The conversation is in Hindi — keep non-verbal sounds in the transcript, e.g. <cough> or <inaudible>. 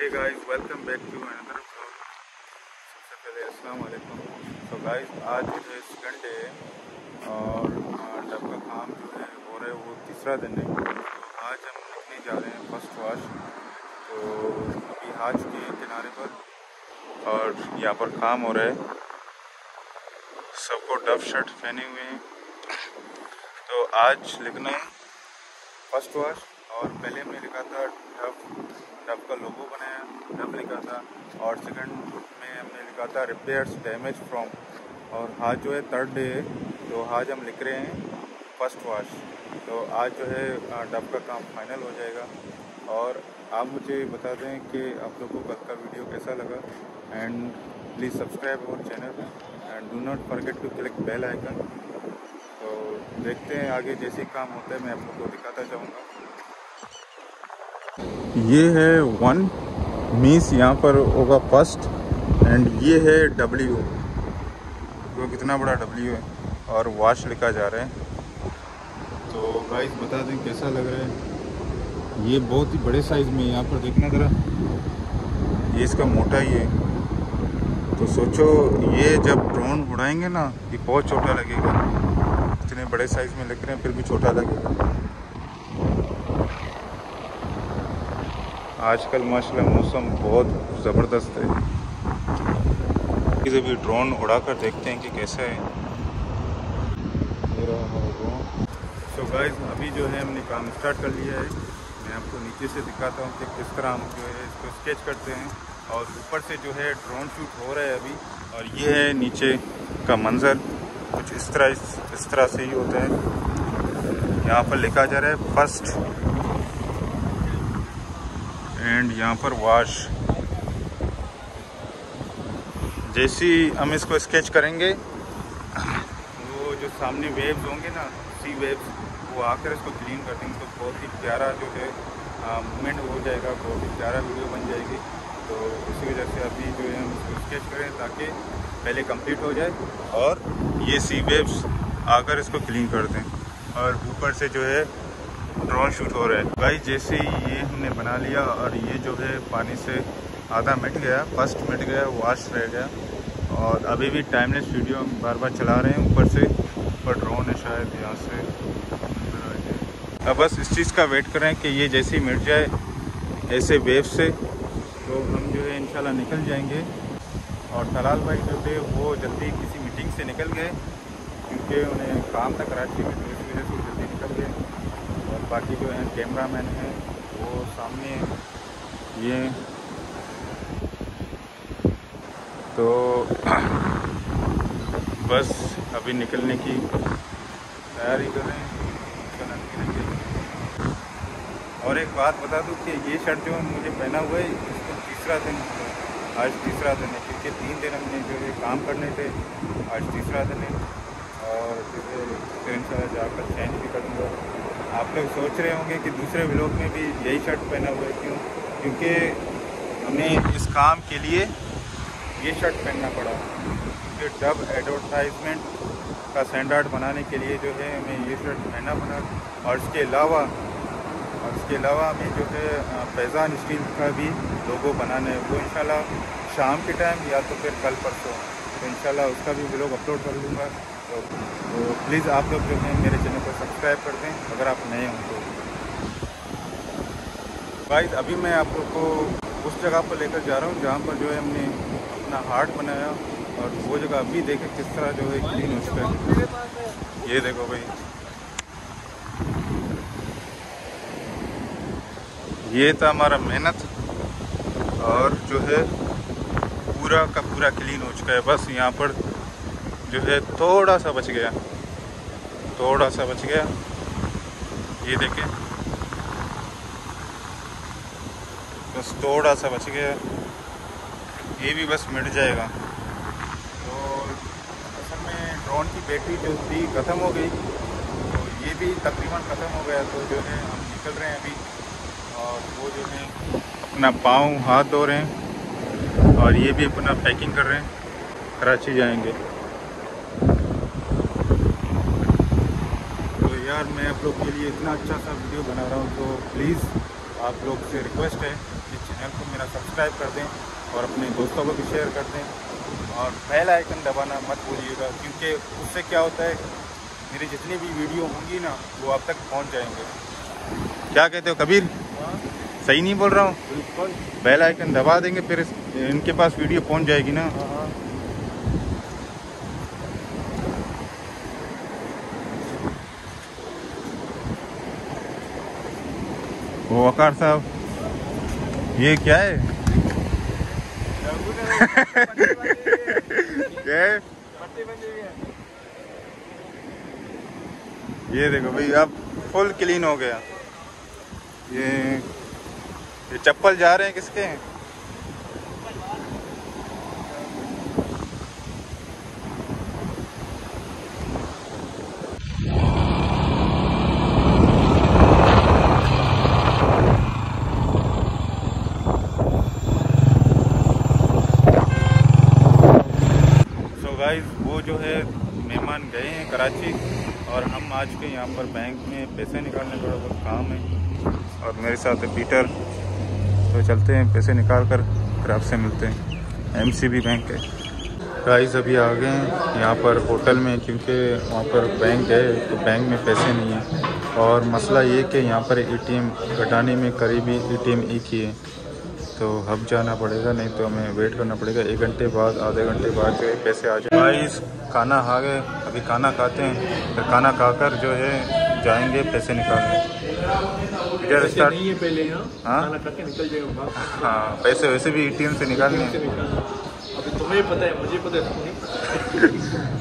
Hey guys welcome back to another blog सबसे पहले अस्सलाम वालेकुम। तो गाइस आज जो है डे है और डब का काम जो है हो रहा है वो तीसरा दिन है। तो आज हम निकलने जा रहे हैं फ़र्स्ट वॉश तो अभी हाज के किनारे पर और यहाँ पर काम हो रहा है। सबको डब शर्ट पहने हुए हैं। तो आज लिखना है फ़र्स्ट वॉश और पहले में लिखा था डब डब का लोगो बनाया डब लिखा था, और सेकंड में हमने लिखा था रिपेयर्स डैमेज फ्रॉम और आज जो है थर्ड डे तो आज हम लिख रहे हैं फ़र्स्ट वॉश तो आज जो है डब का काम फाइनल हो जाएगा। और आप मुझे बता दें कि आप लोग को कल का वीडियो कैसा लगा? And please subscribe our channel and do not forget to click bell icon तो देखते हैं आगे जैसे काम होता है, मैं आप लोग को दिखाता जाऊँगा। ये है वन मीस यहाँ पर होगा फ़र्स्ट एंड ये है डब्ल्यू तो कितना बड़ा डब्ल्यू है, और वॉश लिखा जा रहा है। तो गाइस बता दें कैसा लग रहा है? ये बहुत ही बड़े साइज़ में यहाँ पर देखना ज़रा। ये इसका मोटा ही है। तो सोचो, ये जब ड्रोन उड़ाएँगे ना, ये बहुत छोटा लगेगा। इतने बड़े साइज़ में लग रहे हैं, फिर भी छोटा लगेगा। आजकल माशाल्लाह मौसम बहुत ज़बरदस्त है। इसे भी ड्रोन उड़ा कर देखते हैं कि कैसा है। तो गाइस अभी जो है हमने काम स्टार्ट कर लिया है। मैं आपको नीचे से दिखाता हूँ कि किस तरह हम जो है इसको स्केच करते हैं। और ऊपर से जो है ड्रोन शूट हो रहा है अभी। और ये है नीचे का मंज़र। कुछ इस तरह इस, इस तरह से ही होता है। यहाँ पर लिखा जा रहा है फ़र्स्ट एंड यहाँ पर वाश। जैसे हम इसको स्केच करेंगे, वो जो सामने वेव्स होंगे ना सी वेव्स वो आकर इसको क्लीन कर देंगे तो बहुत ही प्यारा जो है मूवमेंट हो जाएगा, बहुत ही प्यारा वीडियो बन जाएगी। तो इसी वजह से अभी जो है हम इसको स्केच करें ताकि पहले कंप्लीट हो जाए और ये सी वेव्स आकर इसको क्लीन कर दें। और ऊपर से जो है ड्रोन शूट हो रहा है। भाई जैसे ही ये हमने बना लिया और ये जो है पानी से आधा मिट गया, फ़र्स्ट मिट गया वॉश रह गया। और अभी भी टाइमलेस वीडियो हम बार बार चला रहे हैं ऊपर से ऊपर ड्रोन है शायद यहाँ से अब बस इस चीज़ का वेट करें कि ये जैसे ही मिट जाए, ऐसे वेव से तो हम जो है इंशाल्लाह निकल जाएँगे। और तलाल भाई जो थे, वो जल्दी किसी मीटिंग से निकल गए, क्योंकि उन्हें काम था कराची में तो इस वजह से जल्दी निकल गए। बाकी जो है कैमरा मैन है, वो सामने ये तो <clears throat> बस अभी निकलने की तैयारी कर रहे हैं। और एक बात बता दूँ कि ये शर्ट जो मुझे पहना हुआ है, इसको तीसरा दिन आज तीसरा दिन है, क्योंकि तीन दिन हमने जो है काम करने थे, आज तीसरा दिन है। और फिर इन जाकर चेंज भी करूँगा आप लोग सोच रहे होंगे कि दूसरे ब्लॉग में भी यही शर्ट पहना हुआ है क्यों? क्योंकि हमें इस काम के लिए ये शर्ट पहनना पड़ा। क्योंकि डब एडवर्टाइजमेंट का स्टैंडर्ड बनाने के लिए जो है हमें ये शर्ट पहनना पड़ा। और इसके अलावा, और इसके अलावा हमें जो है फैज़ान स्टील का भी लोगो बनाना है। वो इंशाल्लाह शाम के टाइम या तो फिर कल परसों। तो इंशाल्लाह उसका भी ब्लॉग अपलोड कर लूँगा। तो, तो प्लीज़ आप लोग जो है मेरे चैनल को सब्सक्राइब कर दें अगर आप नए हों तो। भाई अभी मैं आप लोग को उस जगह पर लेकर जा रहा हूँ जहाँ पर जो है हमने अपना हार्ट बनाया और वो जगह अभी देखे किस तरह जो है क्लीन चुका है। ये देखो भाई। ये था हमारा मेहनत और जो है पूरा का पूरा क्लीन हो चुका है। बस यहाँ पर जो है थोड़ा सा बच गया। थोड़ा सा बच गया। ये देखें। बस थोड़ा सा बच गया। ये भी बस मिट जाएगा। तो असल में ड्रोन की बैटरी जो थी ख़त्म हो गई। तो ये भी तकरीबन ख़त्म हो गया। तो जो है हम निकल रहे हैं अभी। और वो जो है अपना पाँव हाथ धो रहे हैं। और ये भी अपना पैकिंग कर रहे हैं। कराची जाएँगे। तो यार, मैं आप लोग के लिए इतना अच्छा सा वीडियो बना रहा हूँ तो प्लीज़ आप लोग से रिक्वेस्ट है कि चैनल को मेरा सब्सक्राइब कर दें और अपने दोस्तों को भी शेयर कर दें। और बेल आइकन दबाना मत भूलिएगा, क्योंकि उससे क्या होता है, मेरी जितनी भी वीडियो होंगी ना, वो आप तक पहुँच जाएँगे। क्या कहते हो, कबीर? सही नहीं बोल रहा हूँ। बेल आइकन दबा देंगे फिर इनके पास वीडियो पहुँच जाएगी ना। वो वकार साहब ये क्या है? <laughs> क्या है? ये देखो भाई अब फुल क्लीन हो गया। ये ये चप्पल जा रहे हैं किसके? हैं वो जो है मेहमान गए हैं कराची और हम आज के यहाँ पर बैंक में पैसे निकालने का काम है। और मेरे साथ है पीटर। तो चलते हैं, पैसे निकाल कर फिर आपसे मिलते हैं। एमसीबी बैंक है। प्राइस अभी आ गए हैं। यहाँ पर होटल में, क्योंकि वहाँ पर बैंक है तो बैंक में पैसे नहीं हैं। और मसला ये कि यहाँ पर एटीएम कटाने में करीबी एटीएम एक ही है। तो अब जाना पड़ेगा, नहीं तो हमें वेट करना पड़ेगा। एक घंटे बाद, आधे घंटे बाद जो है पैसे आ जाए प्राइस खाना खा गए। अभी खाना खाते हैं। फिर खाना खाकर जो है जाएँगे पैसे निकालने। स्टार्ट नहीं है पहले हाँ? निकल जाएगा हाँ पैसे वैसे भी एटीएम से निकालने हैं। अभी तुम्हें पता है मुझे पता है।